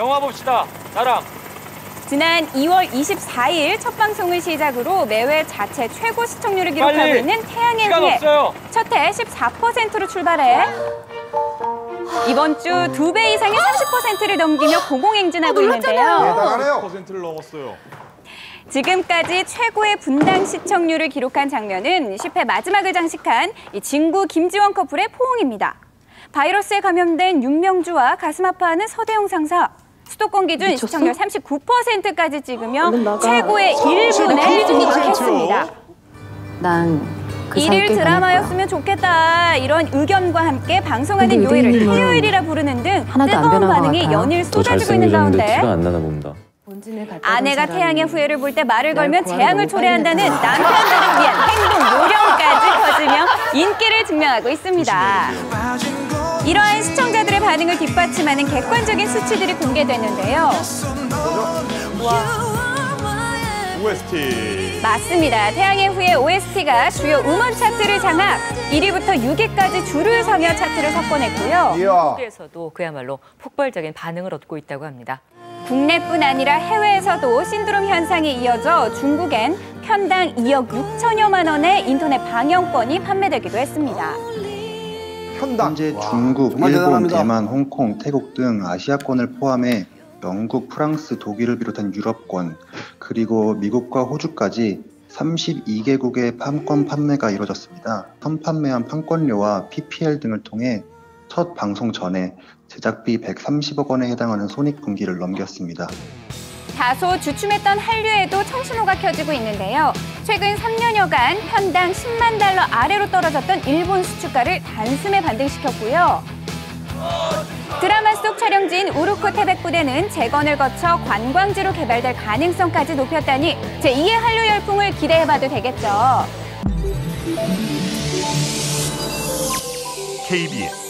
영화 봅시다. 나랑. 지난 2월 24일 첫 방송을 시작으로 매회 자체 최고 시청률을 기록하고 빨리! 있는 태양의 시간 후예. 없어요. 첫해 14%로 출발해 이번 주 두 배 이상의 30%를 넘기며 고공행진하고 있는데요. 대단하네요. 10%를 넘었어요. 지금까지 최고의 분당 시청률을 기록한 장면은 10회 마지막을 장식한 이 진구 김지원 커플의 포옹입니다. 바이러스에 감염된 윤명주와 가슴 아파하는 서대용 상사. 수도권 기준 미쳤어? 시청률 39%까지 찍으며. 최고의 1분을 39%요? 기록했습니다. 난 그 일일 드라마였으면 좋겠다 이런 의견과 함께 방송하는 요일을 토요일이라 부르는 등 뜨거운 반응이. 연일 더 쏟아지고 있는 가운데. 아내가 태양의 후예를 볼 때 말을 걸면 재앙을 초래한다는 남편들을 위한 행동 요령까지 커지며 인기를 증명하고 있습니다. 이러한 시청자들 의 반응을 뒷받침하는 객관적인 수치들이 공개됐는데요. OST. 맞습니다. 태양의 후예 OST가 주요 음원 차트를 장악, 1위부터 6위까지 줄을 서며 차트를 석권했고요. 이야. 에서도 그야말로 폭발적인 반응을 얻고 있다고 합니다. 국내뿐 아니라 해외에서도 신드롬 현상이 이어져 중국엔 편당 2억 6천여만 원의 인터넷 방영권이 판매되기도 했습니다. 현당. 현재 와, 중국, 일본, 대단합니다. 대만, 홍콩, 태국 등 아시아권을 포함해 영국, 프랑스, 독일을 비롯한 유럽권, 그리고 미국과 호주까지 32개국의 판권 판매가 이루어졌습니다. 선판매한 판권료와 PPL 등을 통해 첫 방송 전에 제작비 130억 원에 해당하는 손익분기를 넘겼습니다. 다소 주춤했던 한류에도 청신호가 켜지고 있는데요. 최근 3년여간 편당 10만 달러 아래로 떨어졌던 일본 수출가를 단숨에 반등시켰고요. 드라마 속 촬영지인 우루쿠 태백 부대는 재건을 거쳐 관광지로 개발될 가능성까지 높였다니 제2의 한류 열풍을 기대해봐도 되겠죠. KBS